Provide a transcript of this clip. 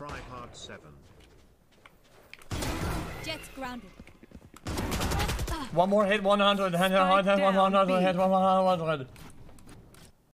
Try hard 7. Jets grounded. One more hit, 100, 100, 100, 100, 100, 100.